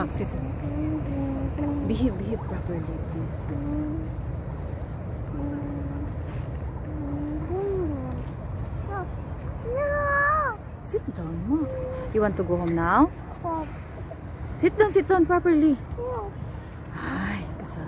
Max, is behave, behave properly, please. Sit down, Max. You want to go home now? Sit down, sit down properly. Ay, kasa.